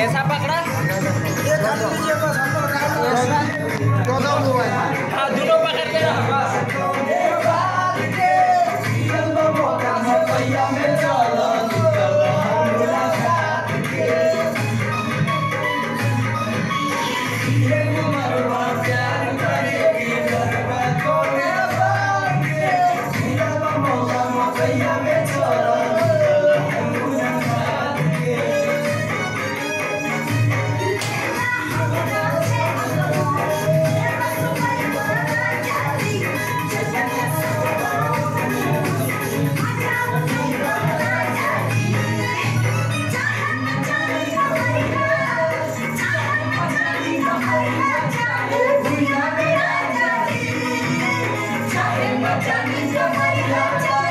ऐसा पकड़ा ये कर लीजिए बस ちゃん虹が咲いたちゃん